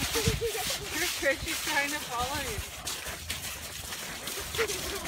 Your fish is trying to follow you.